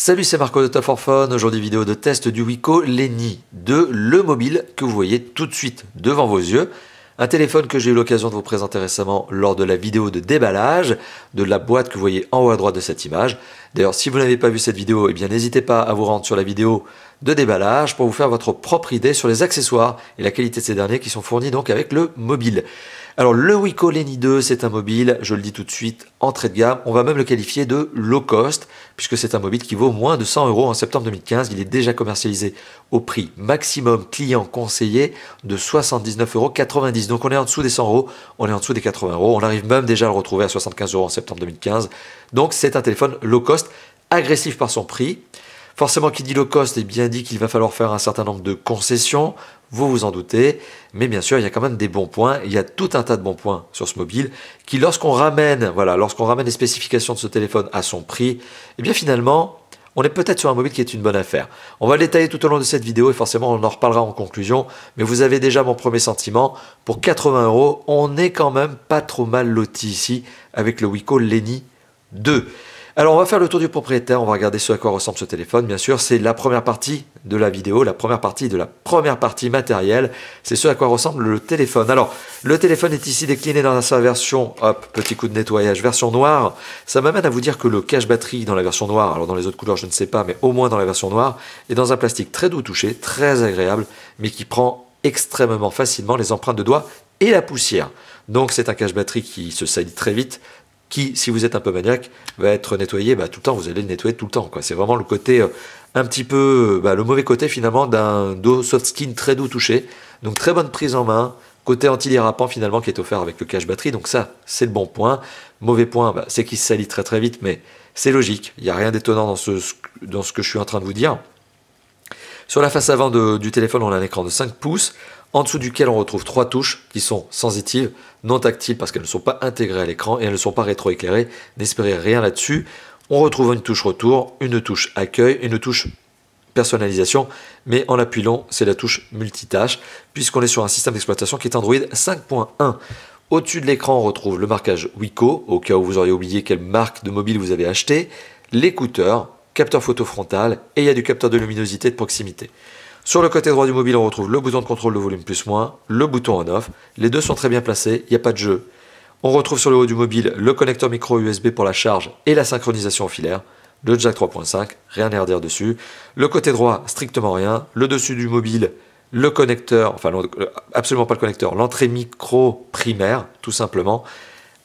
Salut, c'est Marco de Top Aujourd'hui, vidéo de test du Wiko Lenny 2, le mobile que vous voyez tout de suite devant vos yeux. Un téléphone que j'ai eu l'occasion de vous présenter récemment lors de la vidéo de déballage de la boîte que vous voyez en haut à droite de cette image. D'ailleurs, si vous n'avez pas vu cette vidéo, eh bien n'hésitez pas à vous rendre sur la vidéo de déballage pour vous faire votre propre idée sur les accessoires et la qualité de ces derniers qui sont fournis donc avec le mobile. Alors le Wiko Lenny 2, c'est un mobile, je le dis tout de suite, entrée de gamme. On va même le qualifier de low cost, puisque c'est un mobile qui vaut moins de 100 euros en septembre 2015. Il est déjà commercialisé au prix maximum client conseillé de 79,90 euros. Donc on est en dessous des 100 euros, on est en dessous des 80 euros. On arrive même déjà à le retrouver à 75 euros en septembre 2015. Donc c'est un téléphone low cost, agressif par son prix. Forcément, qui dit low cost est bien dit qu'il va falloir faire un certain nombre de concessions, vous vous en doutez, mais bien sûr, il y a quand même des bons points, il y a tout un tas de bons points sur ce mobile, qui lorsqu'on ramène, voilà, lorsqu'on ramène les spécifications de ce téléphone à son prix, eh bien finalement, on est peut-être sur un mobile qui est une bonne affaire. On va le détailler tout au long de cette vidéo et forcément on en reparlera en conclusion, mais vous avez déjà mon premier sentiment. Pour 80 euros, on n'est quand même pas trop mal loti ici avec le Wiko Lenny 2. Alors on va faire le tour du propriétaire, on va regarder ce à quoi ressemble ce téléphone, bien sûr, c'est la première partie de la vidéo, la première partie de la première partie matérielle, c'est ce à quoi ressemble le téléphone. Alors le téléphone est ici décliné dans sa version, hop, petit coup de nettoyage, version noire, ça m'amène à vous dire que le cache batterie dans la version noire, alors dans les autres couleurs je ne sais pas, mais au moins dans la version noire, est dans un plastique très doux touché, très agréable, mais qui prend extrêmement facilement les empreintes de doigts et la poussière. Donc c'est un cache batterie qui se salit très vite, qui, si vous êtes un peu maniaque, va être nettoyé bah, tout le temps. Vous allez le nettoyer tout le temps. C'est vraiment le côté euh, un petit peu, euh, bah, le mauvais côté finalement d'un dos soft skin très doux touché. Donc très bonne prise en main. Côté anti-dérapant finalement qui est offert avec le cache batterie. Donc ça, c'est le bon point. Mauvais point, bah, c'est qu'il se salit très très vite, mais c'est logique. Il n'y a rien d'étonnant dans ce, dans ce que je suis en train de vous dire. Sur la face avant du téléphone, on a un écran de 5 pouces en dessous duquel on retrouve trois touches qui sont sensitives, non tactiles parce qu'elles ne sont pas intégrées à l'écran et elles ne sont pas rétroéclairées. N'espérez rien là-dessus. On retrouve une touche retour, une touche accueil, une touche personnalisation, mais en appuyant, c'est la touche multitâche, puisqu'on est sur un système d'exploitation qui est Android 5.1. Au-dessus de l'écran, on retrouve le marquage Wiko, au cas où vous auriez oublié quelle marque de mobile vous avez acheté, l'écouteur, capteur photo frontal, et il y a du capteur de luminosité de proximité. Sur le côté droit du mobile, on retrouve le bouton de contrôle de volume plus-moins, le bouton on-off. Les deux sont très bien placés, il n'y a pas de jeu. On retrouve sur le haut du mobile le connecteur micro USB pour la charge et la synchronisation filaire, le jack 3.5, rien à redire dessus. Le côté droit, strictement rien. Le dessus du mobile, le connecteur, enfin absolument pas le connecteur, l'entrée micro primaire, tout simplement.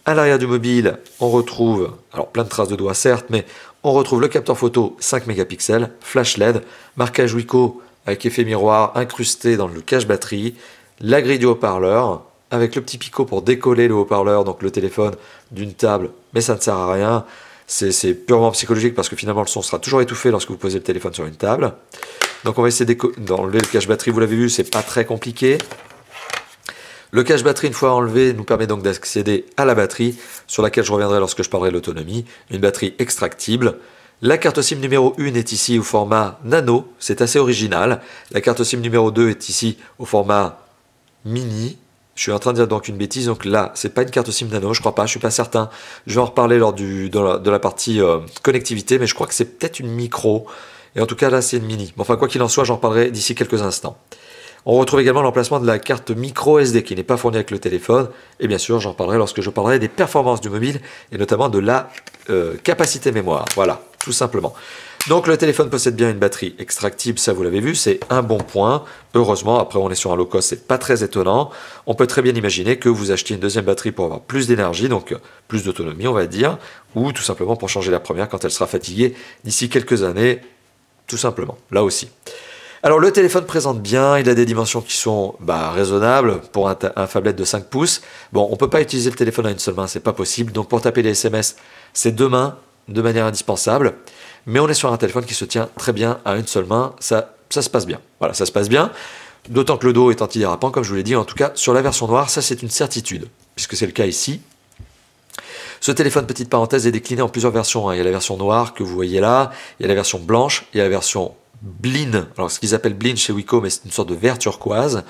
À l'arrière du mobile, on retrouve, alors plein de traces de doigts certes, mais on retrouve le capteur photo 5 mégapixels, flash LED, marquage Wico avec effet miroir incrusté dans le cache batterie, la grille du haut-parleur, avec le petit picot pour décoller le haut-parleur, donc le téléphone, d'une table, mais ça ne sert à rien. C'est purement psychologique parce que finalement le son sera toujours étouffé lorsque vous posez le téléphone sur une table. Donc on va essayer d'enlever le cache batterie, vous l'avez vu, c'est pas très compliqué. Le cache batterie, une fois enlevé, nous permet donc d'accéder à la batterie, sur laquelle je reviendrai lorsque je parlerai de l'autonomie. Une batterie extractible. La carte SIM numéro 1 est ici au format nano, c'est assez original. La carte SIM numéro 2 est ici au format mini. Je suis en train de dire donc une bêtise, donc là, c'est pas une carte SIM nano, je crois pas, je suis pas certain. Je vais en reparler lors de, la, partie euh, connectivité, mais je crois que c'est peut-être une micro. Et en tout cas, là, c'est une mini. Bon, enfin, quoi qu'il en soit, j'en parlerai d'ici quelques instants. On retrouve également l'emplacement de la carte micro SD qui n'est pas fournie avec le téléphone. Et bien sûr, j'en parlerai lorsque je parlerai des performances du mobile et notamment de la euh, capacité mémoire. Voilà, tout simplement. Donc le téléphone possède bien une batterie extractible, ça vous l'avez vu, c'est un bon point. Heureusement, après on est sur un low cost, c'est pas très étonnant. On peut très bien imaginer que vous achetiez une deuxième batterie pour avoir plus d'énergie, donc plus d'autonomie on va dire, ou tout simplement pour changer la première quand elle sera fatiguée d'ici quelques années, tout simplement, là aussi. Alors le téléphone présente bien, il a des dimensions qui sont bah, raisonnables pour un, un de 5 pouces. Bon, on peut pas utiliser le téléphone à une seule main, c'est pas possible. Donc pour taper les SMS, c'est deux mains de manière indispensable. Mais on est sur un téléphone qui se tient très bien à une seule main, ça, se passe bien. Voilà, ça se passe bien. D'autant que le dos est antidérapant, comme je vous l'ai dit. En tout cas, sur la version noire, ça c'est une certitude, puisque c'est le cas ici. Ce téléphone, petite parenthèse, est décliné en plusieurs versions. Hein. Il y a la version noire que vous voyez là, il y a la version blanche, il y a la version Blin, alors ce qu'ils appellent Blin chez Wiko, mais c'est une sorte de vert turquoise.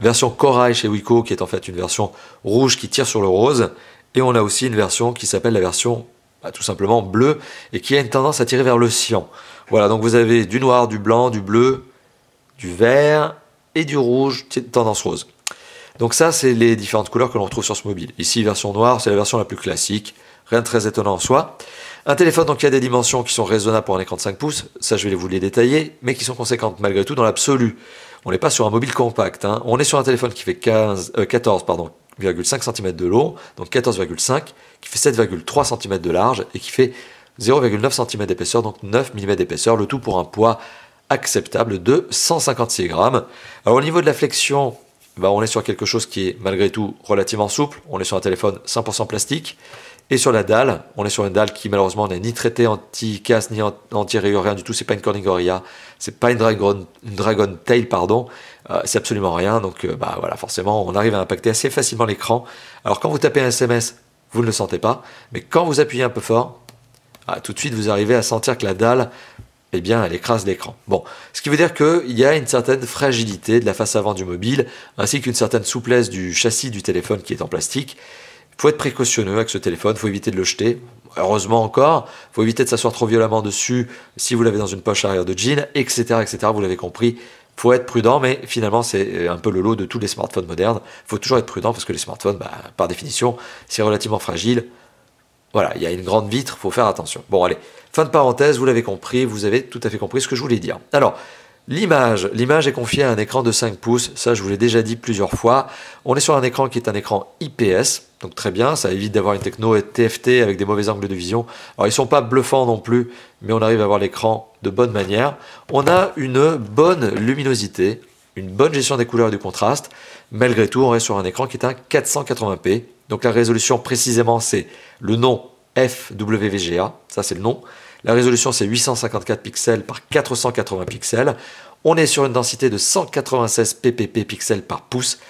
Version Corail chez Wiko, qui est en fait une version rouge qui tire sur le rose. Et on a aussi une version qui s'appelle la version bah, tout simplement bleue et qui a une tendance à tirer vers le cyan. Voilà, donc vous avez du noir, du blanc, du bleu, du vert et du rouge, tendance rose. Donc ça, c'est les différentes couleurs que l'on retrouve sur ce mobile. Ici, version noire, c'est la version la plus classique. Rien de très étonnant en soi. Un téléphone donc, qui a des dimensions qui sont raisonnables pour un écran de 5 pouces, ça je vais vous les détailler, mais qui sont conséquentes malgré tout dans l'absolu. On n'est pas sur un mobile compact, hein. on est sur un téléphone qui fait 15, 14 euh, pardon, 5 cm de long, donc 14,5, qui fait 7,3 cm de large et qui fait 0,9 cm d'épaisseur, donc 9 mm d'épaisseur, le tout pour un poids acceptable de 156 grammes. Alors au niveau de la flexion, bah, on est sur quelque chose qui est malgré tout relativement souple, on est sur un téléphone 100% plastique, et sur la dalle, on est sur une dalle qui malheureusement n'est ni traitée anti-casse ni anti-rayure, rien du tout, c'est pas une Corning Gorilla, c'est pas une Dragon Tail, pardon, euh, c'est absolument rien, donc euh, bah voilà, forcément on arrive à impacter assez facilement l'écran. Alors quand vous tapez un SMS, vous ne le sentez pas, mais quand vous appuyez un peu fort, ah, tout de suite vous arrivez à sentir que la dalle, eh bien, elle écrase l'écran. Bon, ce qui veut dire qu'il y a une certaine fragilité de la face avant du mobile, ainsi qu'une certaine souplesse du châssis du téléphone qui est en plastique. Il faut être précautionneux avec ce téléphone, il faut éviter de le jeter. Heureusement encore, il faut éviter de s'asseoir trop violemment dessus si vous l'avez dans une poche arrière de jean, etc. etc. vous l'avez compris, faut être prudent, mais finalement c'est un peu le lot de tous les smartphones modernes. Il faut toujours être prudent parce que les smartphones, bah, par définition, c'est relativement fragile. Voilà, il y a une grande vitre, faut faire attention. Bon, allez, fin de parenthèse, vous l'avez compris, vous avez tout à fait compris ce que je voulais dire. Alors, l'image, l'image est confiée à un écran de 5 pouces, ça je vous l'ai déjà dit plusieurs fois. On est sur un écran qui est un écran IPS, donc très bien, ça évite d'avoir une techno TFT avec des mauvais angles de vision. Alors ils sont pas bluffants non plus, mais on arrive à voir l'écran de bonne manière. On a une bonne luminosité, une bonne gestion des couleurs et du contraste. Malgré tout, on est sur un écran qui est un 480p, donc la résolution précisément c'est le nom FWVGA, ça c'est le nom. La résolution c'est 854 pixels par 480 pixels. On est sur une densité de 196 ppp pixels par pouce.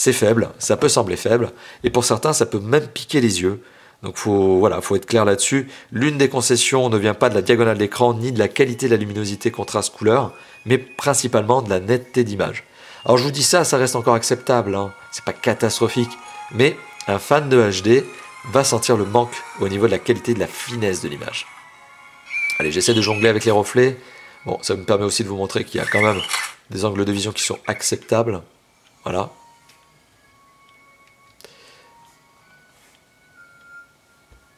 C'est faible, ça peut sembler faible, et pour certains ça peut même piquer les yeux. Donc faut, voilà, faut être clair là-dessus. L'une des concessions ne vient pas de la diagonale d'écran ni de la qualité de la luminosité contraste couleur, mais principalement de la netteté d'image. Alors je vous dis ça, ça reste encore acceptable, hein. c'est pas catastrophique, mais un fan de HD va sentir le manque au niveau de la qualité de la finesse de l'image. Allez, j'essaie de jongler avec les reflets. Bon, ça me permet aussi de vous montrer qu'il y a quand même des angles de vision qui sont acceptables. Voilà.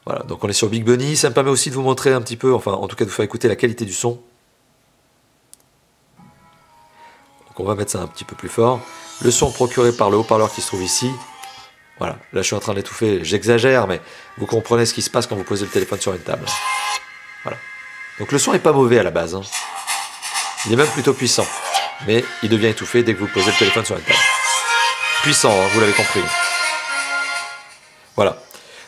Voilà, donc on est sur Big Bunny. Ça me permet aussi de vous montrer un petit peu, enfin en tout cas de vous faire écouter la qualité du son. Donc on va mettre ça un petit peu plus fort. Le son procuré par le haut-parleur qui se trouve ici, voilà, là je suis en train d'étouffer, j'exagère, mais vous comprenez ce qui se passe quand vous posez le téléphone sur une table. Voilà. Donc le son n'est pas mauvais à la base. Hein. Il est même plutôt puissant. Mais il devient étouffé dès que vous posez le téléphone sur une table. Puissant, hein, vous l'avez compris. Voilà.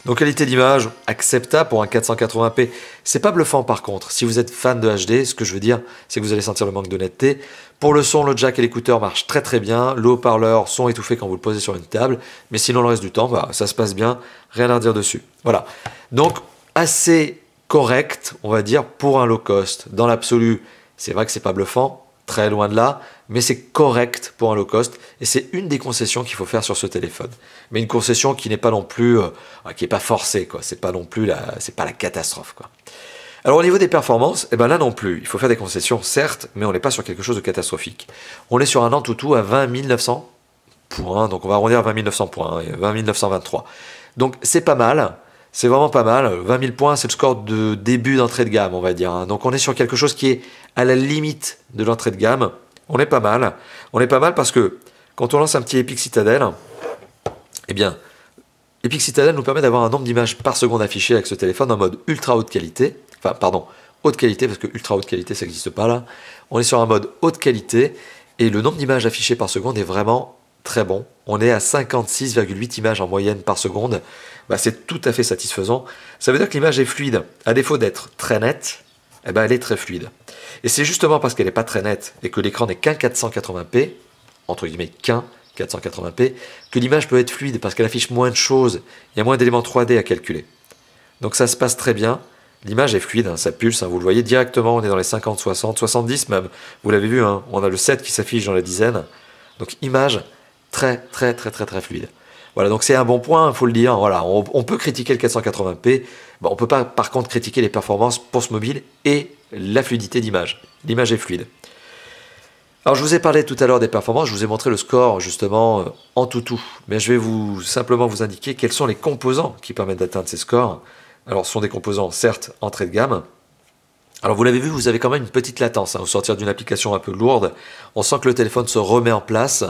Donc qualité d'image acceptable pour un 480p. C'est pas bluffant par contre. Si vous êtes fan de HD, ce que je veux dire, c'est que vous allez sentir le manque d'honnêteté. Pour le son, le jack et l'écouteur marchent très très bien. Le haut-parleur sont étouffés quand vous le posez sur une table. Mais sinon, le reste du temps, bah, ça se passe bien. Rien à dire dessus. Voilà. Donc assez correct, on va dire, pour un low cost. Dans l'absolu, c'est vrai que c'est pas bluffant très loin de là, mais c'est correct pour un low cost et c'est une des concessions qu'il faut faire sur ce téléphone. Mais une concession qui n'est pas non plus, euh, qui est pas forcée quoi. C'est pas non plus la catastrophe quoi. Alors au niveau des performances, eh ben là non plus, il faut faire des concessions certes, mais on n'est pas sur quelque chose de catastrophique. On est sur un Antutu à 20 900 points, donc on va arrondir à 20 900 points, 20 hein, 923. Donc c'est pas mal. C'est vraiment pas mal. 20 000 points, c'est le score de début d'entrée de gamme, on va dire. Hein. Donc on est sur quelque chose qui est à la limite de l'entrée de gamme. On est pas mal. On est pas mal parce que quand on lance un petit Epic Citadel, eh bien, Epic Citadel nous permet d'avoir un nombre d'images par seconde affichées avec ce téléphone en mode ultra haute qualité. Enfin, pardon, haute qualité, parce que ultra haute qualité, ça n'existe pas là. On est sur un mode haute qualité et le nombre d'images affichées par seconde est vraiment très bon. On est à 56,8 images en moyenne par seconde. Bah, c'est tout à fait satisfaisant. Ça veut dire que l'image est fluide. À défaut d'être très nette, eh ben, elle est très fluide. Et c'est justement parce qu'elle n'est pas très nette et que l'écran n'est qu'un 480p, entre guillemets qu'un 480p, que l'image peut être fluide parce qu'elle affiche moins de choses, il y a moins d'éléments 3D à calculer. Donc ça se passe très bien. L'image est fluide, hein, ça pulse, hein, vous le voyez directement, on est dans les 50, 60, 70 même. Vous l'avez vu, hein, on a le 7 qui s'affiche dans la dizaine. Donc image très très très très très fluide. Voilà, donc c'est un bon point, il faut le dire. Voilà, on, peut critiquer le 480p, bon, on peut pas par contre critiquer les performances pour ce mobile et la fluidité d'image. L'image est fluide. Alors je vous ai parlé tout à l'heure des performances, je vous ai montré le score justement euh, en tout tout, mais je vais vous simplement vous indiquer quels sont les composants qui permettent d'atteindre ces scores. Alors ce sont des composants certes entrée de gamme. Alors vous l'avez vu, vous avez quand même une petite latence hein, au sortir d'une application un peu lourde. On sent que le téléphone se remet en place.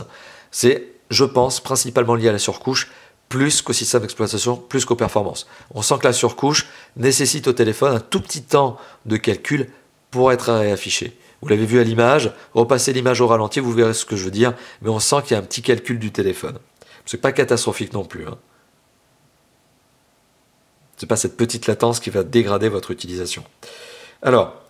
C'est, je pense, principalement lié à la surcouche, plus qu'au système d'exploitation, plus qu'aux performances. On sent que la surcouche nécessite au téléphone un tout petit temps de calcul pour être réaffiché. Vous l'avez vu à l'image, repassez l'image au ralenti, vous verrez ce que je veux dire, mais on sent qu'il y a un petit calcul du téléphone. C'est pas catastrophique non plus. Hein. C'est pas cette petite latence qui va dégrader votre utilisation. Alors,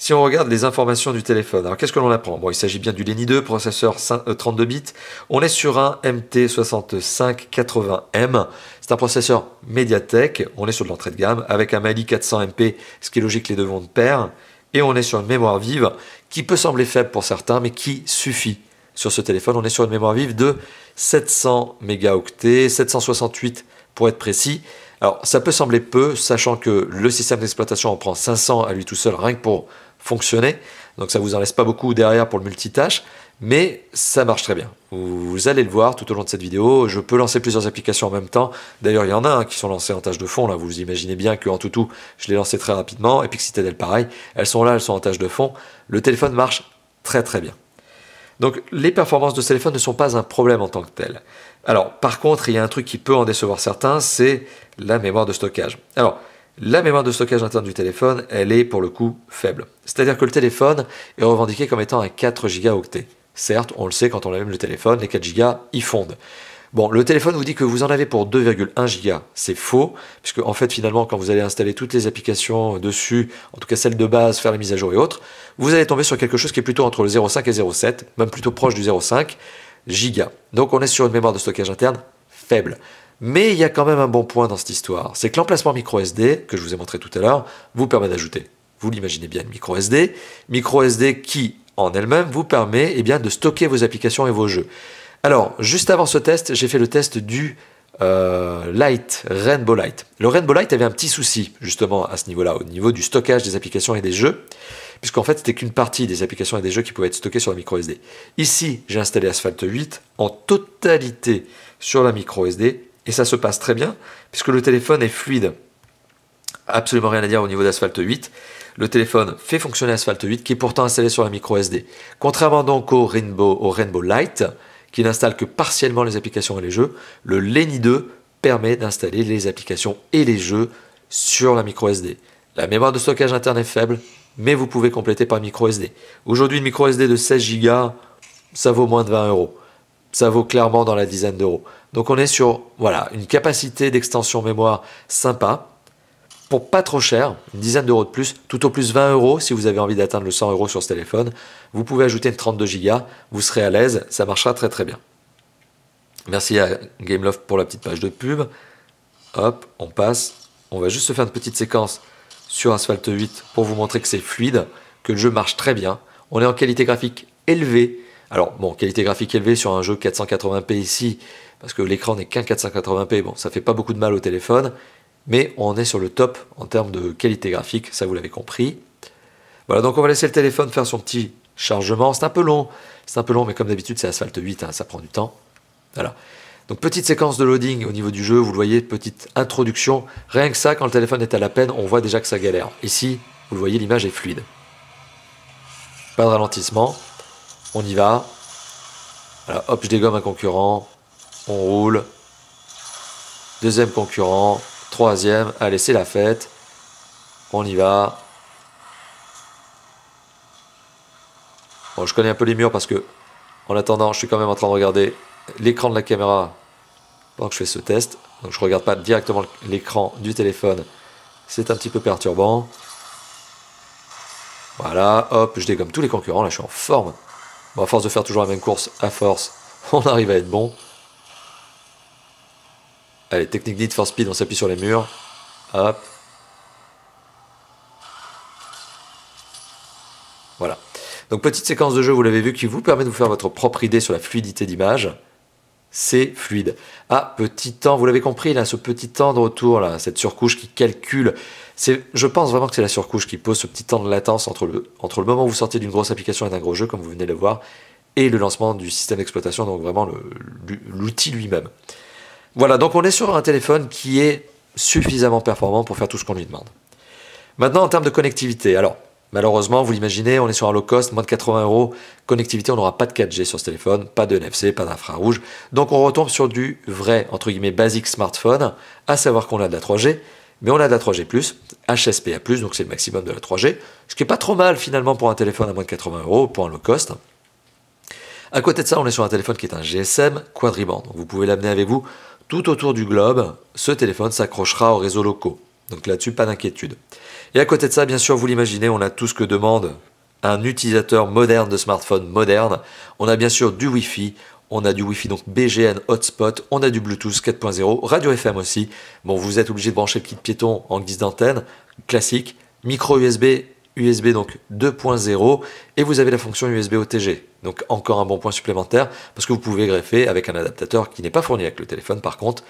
si on regarde les informations du téléphone, alors qu'est-ce que l'on apprend? Bon, il s'agit bien du Leni 2, processeur 32 euh, bits. On est sur un MT6580M. C'est un processeur Mediatek. On est sur de l'entrée de gamme avec un Mali 400MP, ce qui est logique, les deux vont de pair et on est sur une mémoire vive qui peut sembler faible pour certains, mais qui suffit sur ce téléphone. On est sur une mémoire vive de 700 mégaoctets, 768 pour être précis. Alors ça peut sembler peu, sachant que le système d'exploitation en prend 500 à lui tout seul, rien que pour fonctionner. Donc ça vous en laisse pas beaucoup derrière pour le multitâche mais ça marche très bien. Vous, allez le voir tout au long de cette vidéo. Je peux lancer plusieurs applications en même temps. D'ailleurs, il y en a qui sont lancées en tâche de fond. Là, vous imaginez bien qu'en tout tout, je l'ai lancé très rapidement. Et puis Citadel, pareil. Elles sont là, elles sont en tâche de fond. Le téléphone marche très très bien. Donc, les performances de ce téléphone ne sont pas un problème en tant que tel. Alors, par contre, il y a un truc qui peut en décevoir certains, c'est la mémoire de stockage. Alors, la mémoire de stockage interne du téléphone, elle est pour le coup faible. C'est-à-dire que le téléphone est revendiqué comme étant un 4 gigaoctets. Certes, on le sait quand on allume le téléphone, les 4 Go, ils fondent. Bon, le téléphone vous dit que vous en avez pour 2,1 Go. C'est faux, puisque en fait, finalement, quand vous allez installer toutes les applications dessus, en tout cas celles de base, faire les mises à jour et autres, vous allez tomber sur quelque chose qui est plutôt entre le 0,5 et 0,7, même plutôt proche du 0,5 Go. Donc on est sur une mémoire de stockage interne faible. Mais il y a quand même un bon point dans cette histoire, c'est que l'emplacement micro SD, que je vous ai montré tout à l'heure, vous permet d'ajouter, vous l'imaginez bien, une micro SD, micro SD qui, en elle-même vous permet eh bien, de stocker vos applications et vos jeux. Alors, juste avant ce test, j'ai fait le test du euh, Light, Rainbow Light. Le Rainbow Light avait un petit souci justement à ce niveau-là, au niveau du stockage des applications et des jeux, puisqu'en fait c'était qu'une partie des applications et des jeux qui pouvaient être stockés sur la micro SD. Ici, j'ai installé Asphalt 8 en totalité sur la micro SD, et ça se passe très bien, puisque le téléphone est fluide. Absolument rien à dire au niveau d'Asphalt 8 le téléphone fait fonctionner Asphalt 8 qui est pourtant installé sur la micro SD. Contrairement donc au Rainbow, au Rainbow Light qui n'installe que partiellement les applications et les jeux, le Lenny 2 permet d'installer les applications et les jeux sur la micro SD. La mémoire de stockage interne est faible, mais vous pouvez compléter par micro SD. Aujourd'hui, une micro SD de 16 Go, ça vaut moins de 20 euros. Ça vaut clairement dans la dizaine d'euros. Donc on est sur voilà, une capacité d'extension mémoire sympa, pour pas trop cher, une dizaine d'euros de plus, tout au plus 20 euros si vous avez envie d'atteindre le 100 euros sur ce téléphone. Vous pouvez ajouter une 32 Go, vous serez à l'aise, ça marchera très très bien. Merci à Gameloft pour la petite page de pub. Hop, on passe. On va juste se faire une petite séquence sur Asphalt 8 pour vous montrer que c'est fluide, que le jeu marche très bien. On est en qualité graphique élevée. Alors, bon, qualité graphique élevée sur un jeu 480p ici, parce que l'écran n'est qu'un 480p, bon, ça fait pas beaucoup de mal au téléphone mais on est sur le top en termes de qualité graphique, ça vous l'avez compris. Voilà, donc on va laisser le téléphone faire son petit chargement. C'est un peu long, c'est un peu long, mais comme d'habitude, c'est Asphalt 8, hein, ça prend du temps. Voilà. Donc petite séquence de loading au niveau du jeu, vous le voyez, petite introduction. Rien que ça, quand le téléphone est à la peine, on voit déjà que ça galère. Ici, vous le voyez, l'image est fluide. Pas de ralentissement. On y va. Voilà, hop, je dégomme un concurrent. On roule. Deuxième concurrent. Troisième, allez, c'est la fête. On y va. Bon, je connais un peu les murs parce que, en attendant, je suis quand même en train de regarder l'écran de la caméra pendant que je fais ce test. Donc, je ne regarde pas directement l'écran du téléphone. C'est un petit peu perturbant. Voilà, hop, je dégomme tous les concurrents. Là, je suis en forme. Bon, à force de faire toujours la même course, à force, on arrive à être bon. Allez, technique Need for Speed, on s'appuie sur les murs. Hop. Voilà. Donc petite séquence de jeu, vous l'avez vu, qui vous permet de vous faire votre propre idée sur la fluidité d'image. C'est fluide. Ah, petit temps, vous l'avez compris, là, ce petit temps de retour, là, cette surcouche qui calcule. Je pense vraiment que c'est la surcouche qui pose ce petit temps de latence entre le, entre le moment où vous sortez d'une grosse application et d'un gros jeu, comme vous venez de le voir, et le lancement du système d'exploitation, donc vraiment l'outil lui-même. Voilà, donc on est sur un téléphone qui est suffisamment performant pour faire tout ce qu'on lui demande. Maintenant, en termes de connectivité, alors, Malheureusement, vous l'imaginez, on est sur un low cost, moins de 80 euros. Connectivité, on n'aura pas de 4G sur ce téléphone, pas de NFC, pas d'infrarouge. Donc on retombe sur du vrai, entre guillemets, basique smartphone, à savoir qu'on a de la 3G, mais on a de la 3G+, HSPA+, donc c'est le maximum de la 3G, ce qui n'est pas trop mal finalement pour un téléphone à moins de 80 euros, pour un low cost. À côté de ça, on est sur un téléphone qui est un GSM quadriband. Donc vous pouvez l'amener avec vous tout autour du globe. Ce téléphone s'accrochera aux réseaux locaux. Donc là-dessus, pas d'inquiétude. Et à côté de ça, bien sûr, vous l'imaginez, on a tout ce que demande un utilisateur moderne de smartphone moderne. On a bien sûr du Wi-Fi, on a du Wi-Fi donc BGN hotspot, on a du Bluetooth 4.0, radio FM aussi. Bon, vous êtes obligé de brancher le kit piéton en guise d'antenne, classique, micro USB, USB donc 2.0, et vous avez la fonction USB OTG. Donc encore un bon point supplémentaire, parce que vous pouvez greffer avec un adaptateur qui n'est pas fourni avec le téléphone par contre,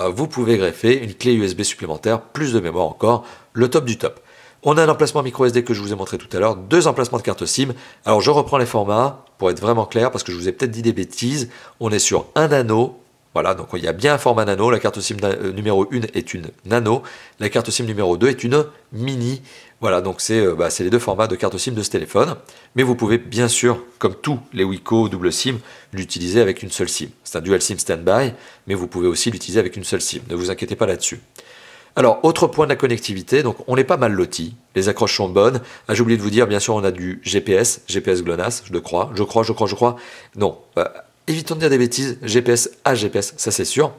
euh, vous pouvez greffer une clé USB supplémentaire, plus de mémoire encore, le top du top. On a un emplacement micro SD que je vous ai montré tout à l'heure, deux emplacements de carte SIM. Alors je reprends les formats pour être vraiment clair parce que je vous ai peut-être dit des bêtises. On est sur un nano. Voilà, donc il y a bien un format nano. La carte SIM euh, numéro 1 est une nano. La carte SIM numéro 2 est une mini. Voilà, donc euh, bah, c'est les deux formats de carte SIM de ce téléphone. Mais vous pouvez bien sûr, comme tous les Wiko double SIM, l'utiliser avec une seule SIM. C'est un dual SIM standby, mais vous pouvez aussi l'utiliser avec une seule SIM. Ne vous inquiétez pas là-dessus. Alors, autre point de la connectivité, donc on est pas mal loti, les accroches sont bonnes. Ah, j'ai oublié de vous dire, bien sûr, on a du GPS, GPS GLONASS, je crois, je crois, je crois, je crois. Non, bah, évitons de dire des bêtises, GPS à GPS, ça c'est sûr.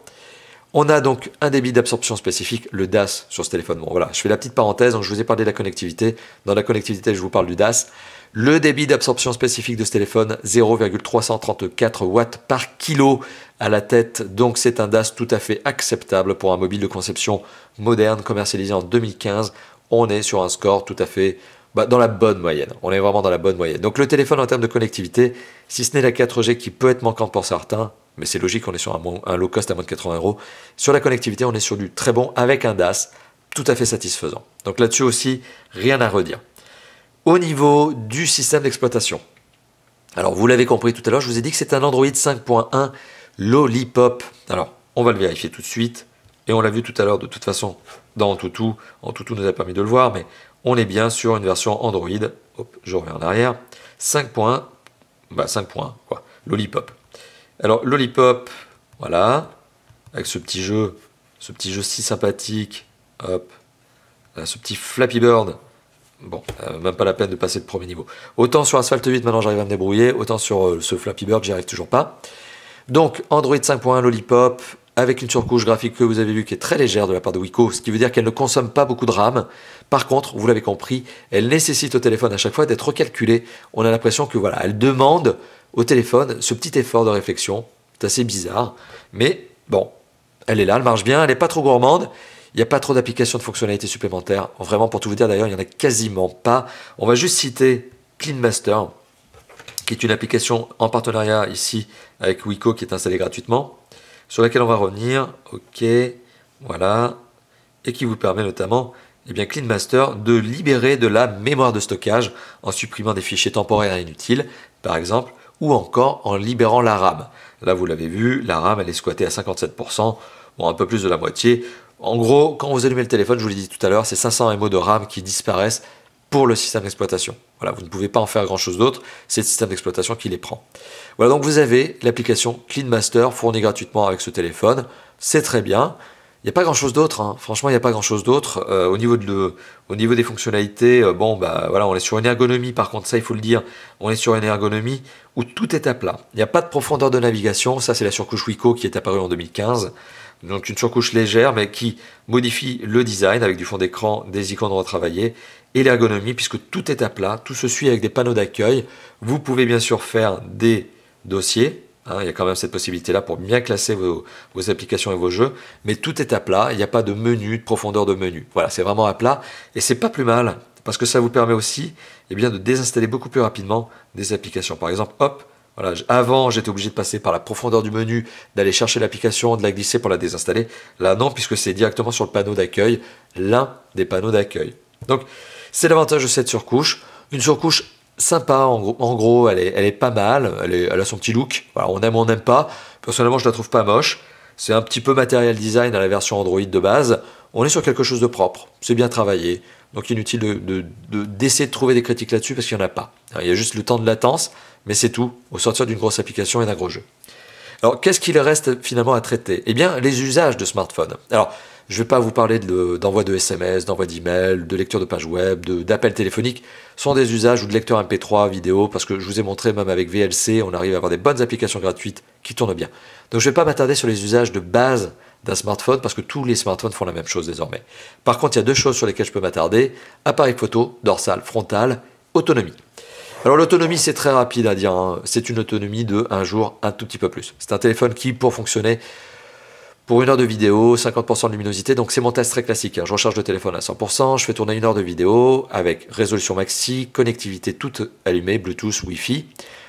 On a donc un débit d'absorption spécifique, le DAS sur ce téléphone. Bon voilà, je fais la petite parenthèse, donc je vous ai parlé de la connectivité. Dans la connectivité, je vous parle du DAS. Le débit d'absorption spécifique de ce téléphone, 0,334 watts par kilo à la tête. Donc c'est un DAS tout à fait acceptable pour un mobile de conception moderne commercialisé en 2015. On est sur un score tout à fait bah, dans la bonne moyenne. On est vraiment dans la bonne moyenne. Donc le téléphone en termes de connectivité, si ce n'est la 4G qui peut être manquante pour certains, mais c'est logique, on est sur un, un, low cost à moins de 80 euros. Sur la connectivité, on est sur du très bon avec un DAS tout à fait satisfaisant. Donc là-dessus aussi, rien à redire. Au niveau du système d'exploitation. Alors vous l'avez compris tout à l'heure, je vous ai dit que c'est un Android 5.1 Lollipop. Alors on va le vérifier tout de suite. Et on l'a vu tout à l'heure de toute façon dans Toutou. En Toutou nous a permis de le voir, mais on est bien sur une version Android. Hop, je reviens en arrière. 5 points. Bah 5 points, quoi. Lollipop. Alors Lollipop, voilà. Avec ce petit jeu, ce petit jeu si sympathique. Hop. ce petit Flappy Bird Bon, euh, même pas la peine de passer le premier niveau. Autant sur Asphalt 8, maintenant j'arrive à me débrouiller, autant sur euh, ce Flappy Bird, j'y arrive toujours pas. Donc, Android 5.1 Lollipop, avec une surcouche graphique que vous avez vu qui est très légère de la part de Wiko, ce qui veut dire qu'elle ne consomme pas beaucoup de RAM. Par contre, vous l'avez compris, elle nécessite au téléphone à chaque fois d'être recalculée. On a l'impression que voilà, elle demande au téléphone ce petit effort de réflexion. C'est assez bizarre, mais bon, elle est là, elle marche bien, elle n'est pas trop gourmande. Il n'y a pas trop d'applications de fonctionnalités supplémentaires. Vraiment, pour tout vous dire, d'ailleurs, il n'y en a quasiment pas. On va juste citer Clean Master, qui est une application en partenariat ici avec Wiko qui est installée gratuitement, sur laquelle on va revenir. OK, voilà. Et qui vous permet notamment, eh bien, Clean Master, de libérer de la mémoire de stockage en supprimant des fichiers temporaires inutiles, par exemple, ou encore en libérant la RAM. Là, vous l'avez vu, la RAM, elle est squattée à 57%, bon, un peu plus de la moitié. En gros, quand vous allumez le téléphone, je vous l'ai dit tout à l'heure, c'est 500 MO de RAM qui disparaissent pour le système d'exploitation. Voilà, vous ne pouvez pas en faire grand chose d'autre, c'est le système d'exploitation qui les prend. Voilà, donc vous avez l'application Clean Master fournie gratuitement avec ce téléphone, c'est très bien. Il n'y a pas grand chose d'autre, hein. franchement, il n'y a pas grand chose d'autre. Euh, au, niveau de au niveau des fonctionnalités, euh, bon, bah voilà, on est sur une ergonomie, par contre, ça il faut le dire, on est sur une ergonomie où tout est à plat. Il n'y a pas de profondeur de navigation, ça c'est la surcouche Wico qui est apparue en 2015 donc une surcouche légère mais qui modifie le design avec du fond d'écran, des icônes retravaillées et l'ergonomie puisque tout est à plat, tout se suit avec des panneaux d'accueil. Vous pouvez bien sûr faire des dossiers, hein, il y a quand même cette possibilité-là pour bien classer vos, applications et vos jeux, mais tout est à plat, il n'y a pas de menu, de profondeur de menu. Voilà, c'est vraiment à plat et c'est pas plus mal parce que ça vous permet aussi eh de désinstaller beaucoup plus rapidement des applications. Par exemple, hop, Avant, j'étais obligé de passer par la profondeur du menu, d'aller chercher l'application, de la glisser pour la désinstaller. Là, non, puisque c'est directement sur le panneau d'accueil, l'un des panneaux d'accueil. Donc, c'est l'avantage de cette surcouche. Une surcouche sympa, en gros, elle, est, pas mal, elle, a son petit look. on aime ou on n'aime pas. Personnellement, je la trouve pas moche. C'est un petit peu matériel design à la version Android de base. On est sur quelque chose de propre, c'est bien travaillé. Donc inutile d'essayer de, de, trouver des critiques là-dessus parce qu'il n'y en a pas. Il y a juste le temps de latence, mais c'est tout, au sortir d'une grosse application et d'un gros jeu. Alors qu'est-ce qu'il reste finalement à traiter? Eh bien les usages de smartphone. Alors je ne vais pas vous parler d'envoi de, SMS, d'envoi d'email, de lecture de page web, d'appels téléphoniques. Ce sont des usages ou de lecteur MP3, vidéo, parce que je vous ai montré même avec VLC, on arrive à avoir des bonnes applications gratuites qui tournent bien. Donc je ne vais pas m'attarder sur les usages de base d'un smartphone parce que tous les smartphones font la même chose désormais. Par contre, il y a deux choses sur lesquelles je peux m'attarder appareil photo, dorsal, frontal, autonomie. Alors l'autonomie, c'est très rapide à dire. Hein. C'est une autonomie de un jour, un tout petit peu plus. C'est un téléphone qui, pour fonctionner, pour une heure de vidéo, 50% de luminosité, donc c'est mon test très classique. Hein. Je recharge le téléphone à 100%, je fais tourner une heure de vidéo avec résolution maxi, connectivité toute allumée, Bluetooth, Wi-Fi,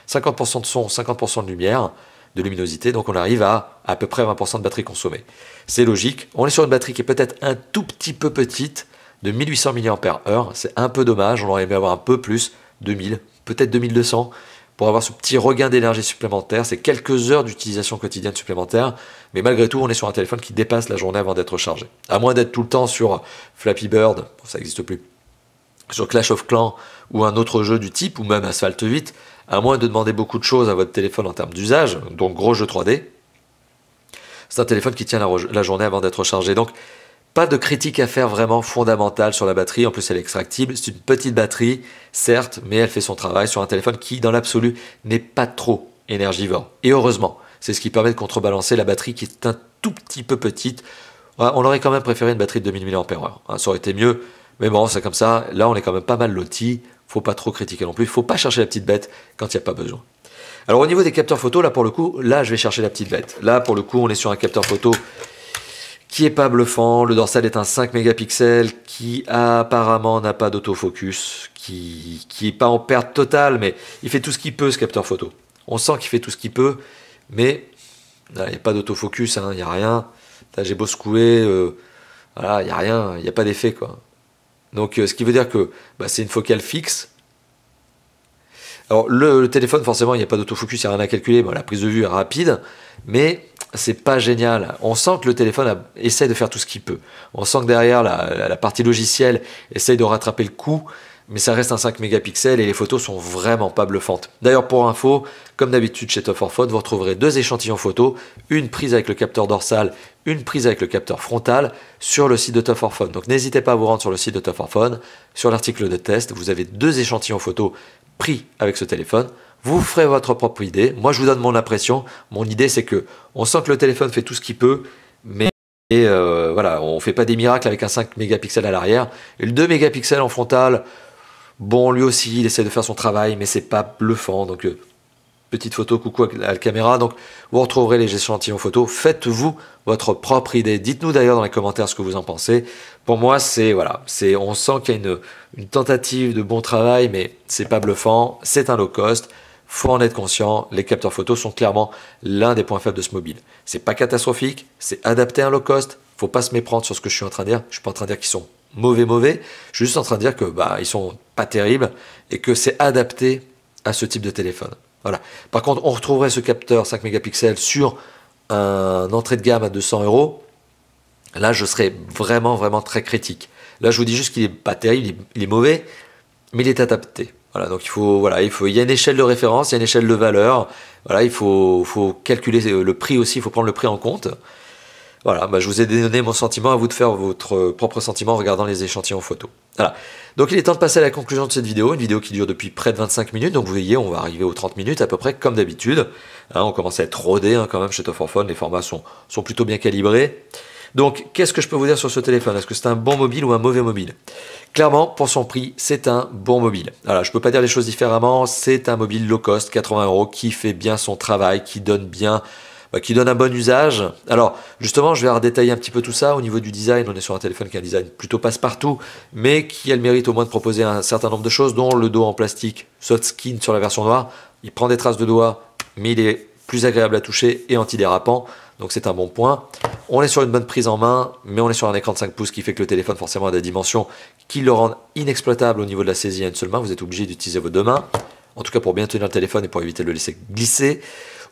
50% de son, 50% de lumière, de luminosité, donc on arrive à à peu près 20% de batterie consommée. C'est logique, on est sur une batterie qui est peut-être un tout petit peu petite, de 1800 mAh, c'est un peu dommage, on aurait aimé avoir un peu plus, 2000, peut-être 2200, pour avoir ce petit regain d'énergie supplémentaire. C'est quelques heures d'utilisation quotidienne supplémentaire, mais malgré tout, on est sur un téléphone qui dépasse la journée avant d'être chargé. À moins d'être tout le temps sur Flappy Bird, ça n'existe plus, sur Clash of Clans ou un autre jeu du type, ou même Asphalt 8, à moins de demander beaucoup de choses à votre téléphone en termes d'usage, donc gros jeu 3D, c'est un téléphone qui tient la, la journée avant d'être chargé. Donc, pas de critique à faire vraiment fondamentale sur la batterie. En plus, elle est extractible. C'est une petite batterie, certes, mais elle fait son travail sur un téléphone qui, dans l'absolu, n'est pas trop énergivore. Et heureusement, c'est ce qui permet de contrebalancer la batterie qui est un tout petit peu petite. On aurait quand même préféré une batterie de 2000 mAh. Ça aurait été mieux. Mais bon, c'est comme ça. Là, on est quand même pas mal loti. Faut pas trop critiquer non plus. Faut pas chercher la petite bête quand il n'y a pas besoin. Alors au niveau des capteurs photo, là pour le coup, là je vais chercher la petite bête. Là pour le coup, on est sur un capteur photo qui est pas bluffant. Le dorsal est un 5 mégapixels qui apparemment n'a pas d'autofocus, qui, qui est pas en perte totale, mais il fait tout ce qu'il peut ce capteur photo. On sent qu'il fait tout ce qu'il peut, mais il n'y a pas d'autofocus, hein, il n'y a rien. J'ai beau secouer, euh, voilà, il n'y a rien, il n'y a pas d'effet quoi. Donc euh, ce qui veut dire que bah, c'est une focale fixe. Alors le, téléphone forcément il n'y a pas d'autofocus, il n'y a rien à calculer, la prise de vue est rapide, mais c'est pas génial. On sent que le téléphone essaie de faire tout ce qu'il peut. On sent que derrière, la, partie logicielle essaye de rattraper le coup, mais ça reste un 5 mégapixels et les photos sont vraiment pas bluffantes. D'ailleurs, pour info, comme d'habitude chez Top 4 Phone, vous retrouverez deux échantillons photos, une prise avec le capteur dorsal, une prise avec le capteur frontal sur le site de Top 4 Phone. Donc n'hésitez pas à vous rendre sur le site de Top 4 Phone, sur l'article de test, vous avez deux échantillons photos pris avec ce téléphone. Vous ferez votre propre idée. Moi, je vous donne mon impression. Mon idée, c'est que on sent que le téléphone fait tout ce qu'il peut, mais euh, voilà, on fait pas des miracles avec un 5 mégapixels à l'arrière. Et le 2 mégapixels en frontal, bon, lui aussi, il essaie de faire son travail, mais c'est pas bluffant. Donc, euh, petite photo, coucou à la caméra. Donc, vous retrouverez les échantillons photos. Faites-vous votre propre idée. Dites-nous d'ailleurs dans les commentaires ce que vous en pensez. Pour moi, c'est voilà, on sent qu'il y a une, une tentative de bon travail, mais c'est pas bluffant. C'est un low cost faut en être conscient, les capteurs photos sont clairement l'un des points faibles de ce mobile. C'est pas catastrophique, c'est adapté à un low cost, faut pas se méprendre sur ce que je suis en train de dire, je suis pas en train de dire qu'ils sont mauvais mauvais, je suis juste en train de dire que bah ils sont pas terribles et que c'est adapté à ce type de téléphone. Voilà. Par contre, on retrouverait ce capteur 5 mégapixels sur un entrée de gamme à 200 euros. Là, je serais vraiment, vraiment très critique. Là, je vous dis juste qu'il est pas terrible, il est mauvais, mais il est adapté. Voilà, donc il faut, voilà, il y a une échelle de référence, il y a une échelle de valeur. Voilà, il faut, faut calculer le prix aussi, il faut prendre le prix en compte. Voilà, bah, je vous ai donné mon sentiment, à vous de faire votre propre sentiment en regardant les échantillons photos. Voilà. Donc il est temps de passer à la conclusion de cette vidéo, une vidéo qui dure depuis près de 25 minutes, donc vous voyez, on va arriver aux 30 minutes à peu près comme d'habitude. Hein, on commence à être rodé hein, quand même chez Top les formats sont, sont plutôt bien calibrés. Donc, qu'est-ce que je peux vous dire sur ce téléphone? Est-ce que c'est un bon mobile ou un mauvais mobile? Clairement, pour son prix, c'est un bon mobile. Alors, je ne peux pas dire les choses différemment. C'est un mobile low cost, 80 euros, qui fait bien son travail, qui donne bien, bah, qui donne un bon usage. Alors, justement, je vais redétailler un petit peu tout ça. Au niveau du design, on est sur un téléphone qui a un design plutôt passe-partout, mais qui a le mérite au moins de proposer un certain nombre de choses, dont le dos en plastique, soft skin sur la version noire. Il prend des traces de doigts, mais il est plus agréable à toucher et antidérapant. Donc c'est un bon point. On est sur une bonne prise en main, mais on est sur un écran de 5 pouces qui fait que le téléphone forcément a des dimensions qui le rendent inexploitable au niveau de la saisie à une seule main. Vous êtes obligé d'utiliser vos deux mains, en tout cas pour bien tenir le téléphone et pour éviter de le laisser glisser.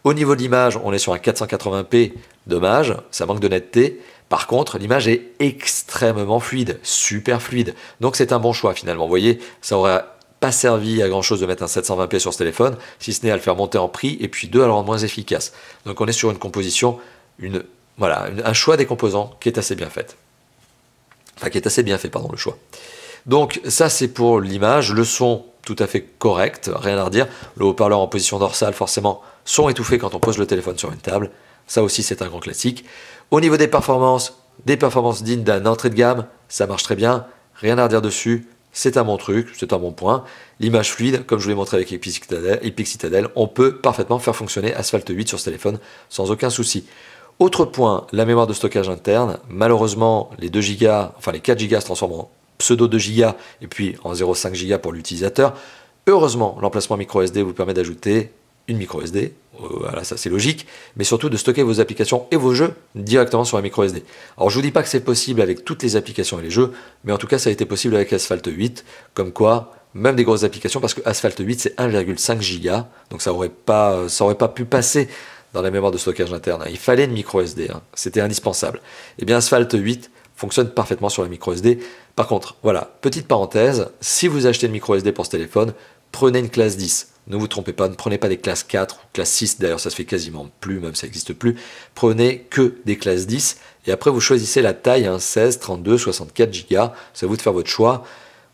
Au niveau de l'image, on est sur un 480p, dommage, ça manque de netteté. Par contre, l'image est extrêmement fluide, super fluide. Donc c'est un bon choix finalement. Vous voyez, ça aurait pas servi à grand chose de mettre un 720p sur ce téléphone, si ce n'est à le faire monter en prix, et puis deux, à le rendre moins efficace. Donc on est sur une composition, une, voilà, un choix des composants qui est assez bien fait. Enfin, qui est assez bien fait, pardon, le choix. Donc ça c'est pour l'image, le son tout à fait correct, rien à redire. Le haut-parleur en position dorsale, forcément, son étouffé quand on pose le téléphone sur une table. Ça aussi c'est un grand classique. Au niveau des performances, des performances dignes d'un entrée de gamme, ça marche très bien, rien à redire dessus c'est un bon truc, c'est un bon point. L'image fluide, comme je vous l'ai montré avec Epic Citadel, on peut parfaitement faire fonctionner Asphalt 8 sur ce téléphone sans aucun souci. Autre point, la mémoire de stockage interne. Malheureusement, les 2 Go, enfin les 4 Go se transforment en pseudo 2 Go et puis en 0,5 Go pour l'utilisateur. Heureusement, l'emplacement micro SD vous permet d'ajouter une micro SD, euh, voilà, ça c'est logique, mais surtout de stocker vos applications et vos jeux directement sur un micro SD. Alors je vous dis pas que c'est possible avec toutes les applications et les jeux, mais en tout cas ça a été possible avec Asphalt 8, comme quoi même des grosses applications, parce que Asphalt 8 c'est 1,5 Go, donc ça aurait pas, ça aurait pas pu passer dans la mémoire de stockage interne. Il fallait une micro SD, hein. c'était indispensable. Et eh bien Asphalt 8 fonctionne parfaitement sur la micro SD. Par contre, voilà, petite parenthèse, si vous achetez une micro SD pour ce téléphone, prenez une classe 10 ne vous trompez pas, ne prenez pas des classes 4 ou classes 6, d'ailleurs ça se fait quasiment plus, même ça n'existe plus. Prenez que des classes 10 et après vous choisissez la taille, 16, 32, 64 Go, c'est à vous de faire votre choix.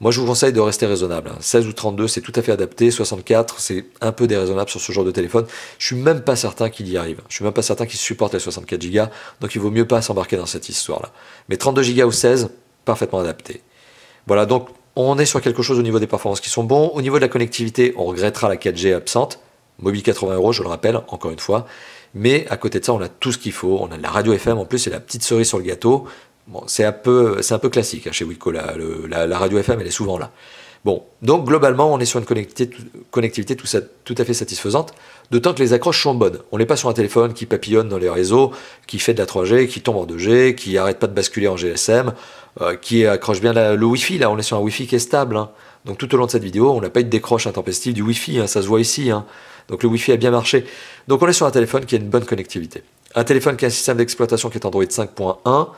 Moi je vous conseille de rester raisonnable. 16 hein. ou 32 c'est tout à fait adapté, 64 c'est un peu déraisonnable sur ce genre de téléphone. Je suis même pas certain qu'il y arrive. Je suis même pas certain qu'il supporte les 64 Go, donc il vaut mieux pas s'embarquer dans cette histoire-là. Mais 32 Go ou 16, parfaitement adapté. Voilà donc on est sur quelque chose au niveau des performances qui sont bons. Au niveau de la connectivité, on regrettera la 4G absente. Mobile 80 euros, je le rappelle, encore une fois. Mais à côté de ça, on a tout ce qu'il faut. On a de la radio FM, en plus, c'est la petite cerise sur le gâteau. C'est un peu, classique hein, chez Wico. La, radio FM, elle est souvent là. Bon, donc globalement, on est sur une connectivité, tout, à fait satisfaisante, d'autant que les accroches sont bonnes. On n'est pas sur un téléphone qui papillonne dans les réseaux, qui fait de la 3G, qui tombe en 2G, qui arrête pas de basculer en GSM. Euh, qui accroche bien le Wi-Fi. Là, on est sur un Wi-Fi qui est stable. Hein. Donc tout au long de cette vidéo, on n'a pas eu de décroche intempestive du Wi-Fi. Hein, ça se voit ici. Donc le Wi-Fi a bien marché. Donc on est sur un téléphone qui a une bonne connectivité. Un téléphone qui a un système d'exploitation qui est Android 5.1,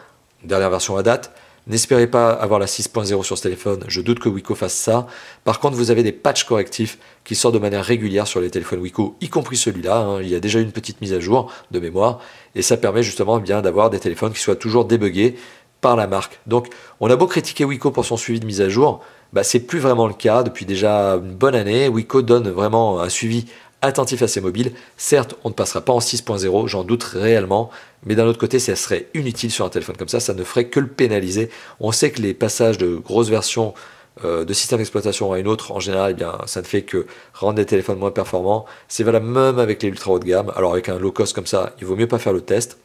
dernière version à date. N'espérez pas avoir la 6.0 sur ce téléphone, je doute que Wiko fasse ça. Par contre, vous avez des patchs correctifs qui sortent de manière régulière sur les téléphones Wiko, y compris celui-là. Il y a déjà une petite mise à jour de mémoire et ça permet justement bien d'avoir des téléphones qui soient toujours débuggés par la marque. Donc, on a beau critiquer Wiko pour son suivi de mise à jour, bah, c'est plus vraiment le cas depuis déjà une bonne année. Wiko donne vraiment un suivi attentif à ses mobiles. Certes, on ne passera pas en 6.0, j'en doute réellement, mais d'un autre côté, ça serait inutile sur un téléphone comme ça, ça ne ferait que le pénaliser. On sait que les passages de grosses versions euh, de système d'exploitation à une autre, en général, eh bien, ça ne fait que rendre des téléphones moins performants. C'est valable même avec les ultra haut de gamme. Alors avec un low cost comme ça, il vaut mieux pas faire le test.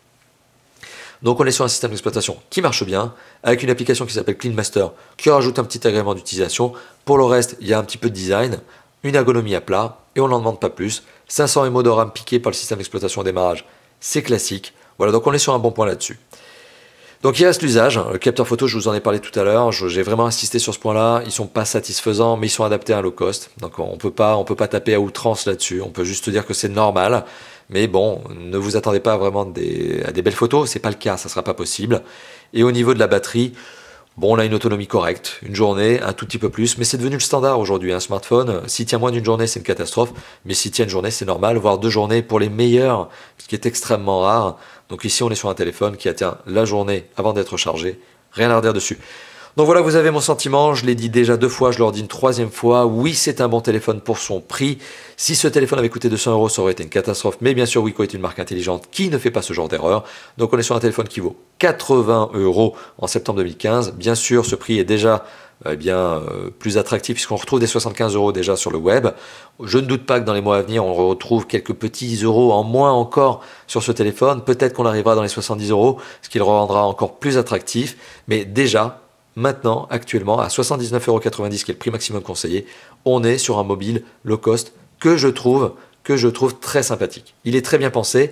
Donc on est sur un système d'exploitation qui marche bien, avec une application qui s'appelle Clean Master, qui rajoute un petit agrément d'utilisation. Pour le reste, il y a un petit peu de design, une ergonomie à plat, et on n'en demande pas plus. 500 MO de RAM piqué par le système d'exploitation au démarrage, c'est classique. Voilà, donc on est sur un bon point là-dessus. Donc il reste l'usage. Le capteur photo, je vous en ai parlé tout à l'heure. J'ai vraiment insisté sur ce point-là. Ils sont pas satisfaisants, mais ils sont adaptés à un low cost. Donc on peut pas, on peut pas taper à outrance là-dessus. On peut juste dire que c'est normal. Mais bon, ne vous attendez pas vraiment à des belles photos, c'est pas le cas, ça sera pas possible. Et au niveau de la batterie, bon, on a une autonomie correcte, une journée, un tout petit peu plus, mais c'est devenu le standard aujourd'hui. Un smartphone, s'il tient moins d'une journée, c'est une catastrophe, mais s'il tient une journée, c'est normal, voire deux journées pour les meilleurs, ce qui est extrêmement rare. Donc ici, on est sur un téléphone qui atteint la journée avant d'être chargé, rien à redire dessus. Donc voilà, vous avez mon sentiment, je l'ai dit déjà deux fois, je le redis une troisième fois, oui c'est un bon téléphone pour son prix. Si ce téléphone avait coûté 200 euros, ça aurait été une catastrophe, mais bien sûr Wiko est une marque intelligente qui ne fait pas ce genre d'erreur. Donc on est sur un téléphone qui vaut 80 euros en septembre 2015. Bien sûr, ce prix est déjà eh bien, euh, plus attractif puisqu'on retrouve des 75 euros déjà sur le web. Je ne doute pas que dans les mois à venir, on retrouve quelques petits euros en moins encore sur ce téléphone. Peut-être qu'on arrivera dans les 70 euros, ce qui le rendra encore plus attractif. Mais déjà, Maintenant, actuellement, à 79,90€, qui est le prix maximum conseillé, on est sur un mobile low cost que je trouve que je trouve très sympathique. Il est très bien pensé.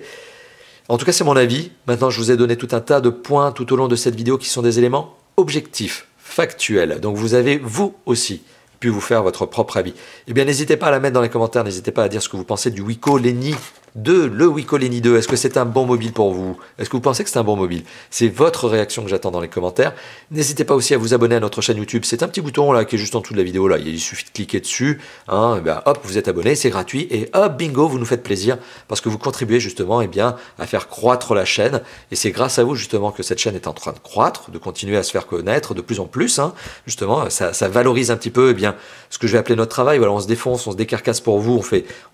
En tout cas, c'est mon avis. Maintenant, je vous ai donné tout un tas de points tout au long de cette vidéo qui sont des éléments objectifs, factuels. Donc vous avez, vous aussi, pu vous faire votre propre avis. Eh bien, n'hésitez pas à la mettre dans les commentaires, n'hésitez pas à dire ce que vous pensez du Wiko Lenny 2, le Wiko Lenny 2. Est-ce que c'est un bon mobile pour vous? Est-ce que vous pensez que c'est un bon mobile? C'est votre réaction que j'attends dans les commentaires. N'hésitez pas aussi à vous abonner à notre chaîne YouTube. C'est un petit bouton là qui est juste en dessous de la vidéo là. Il suffit de cliquer dessus. Hein, ben, hop, vous êtes abonné, c'est gratuit et bingo, vous nous faites plaisir parce que vous contribuez justement eh bien, à faire croître la chaîne. Et c'est grâce à vous justement que cette chaîne est en train de croître, de continuer à se faire connaître de plus en plus. Hein. Justement, ça, valorise un petit peu eh bien, ce que je vais appeler notre travail. Voilà, on se défonce, on se décarcasse pour vous, on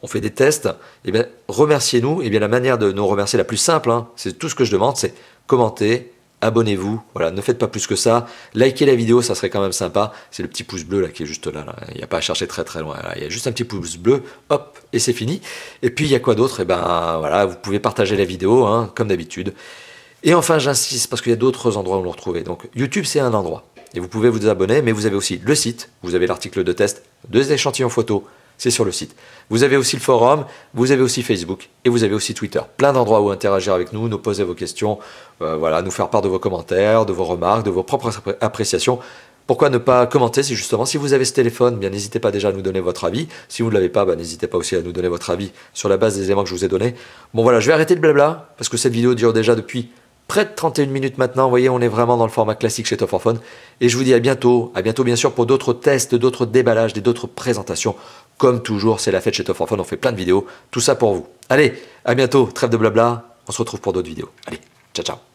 fait, des tests. Et eh remerciez-nous. Et bien, la manière de nous remercier la plus simple, hein, c'est tout ce que je demande, c'est commenter, abonnez-vous, voilà, ne faites pas plus que ça, likez la vidéo, ça serait quand même sympa, c'est le petit pouce bleu là qui est juste là, il n'y a pas à chercher très très loin, il y a juste un petit pouce bleu, hop, et c'est fini. Et puis il y a quoi d'autre Et eh ben voilà, vous pouvez partager la vidéo, hein, comme d'habitude. Et enfin, j'insiste, parce qu'il y a d'autres endroits où le retrouver. Donc YouTube, c'est un endroit, et vous pouvez vous abonner, mais vous avez aussi le site, vous avez l'article de test, deux échantillons photos, c'est sur le site. Vous avez aussi le forum, vous avez aussi Facebook et vous avez aussi Twitter. Plein d'endroits où interagir avec nous, nous poser vos questions, euh, voilà, nous faire part de vos commentaires, de vos remarques, de vos propres appréciations. Pourquoi ne pas commenter si justement, si vous avez ce téléphone, bien n'hésitez pas déjà à nous donner votre avis. Si vous ne l'avez pas, bah, n'hésitez pas aussi à nous donner votre avis sur la base des éléments que je vous ai donnés. Bon voilà, je vais arrêter le blabla parce que cette vidéo dure déjà depuis près de 31 minutes maintenant. Vous voyez, on est vraiment dans le format classique chez Top Et je vous dis à bientôt, à bientôt bien sûr pour d'autres tests, d'autres déballages, d'autres présentations. Comme toujours, c'est la fête chez Top on fait plein de vidéos, tout ça pour vous. Allez, à bientôt, trêve de blabla, on se retrouve pour d'autres vidéos. Allez, ciao ciao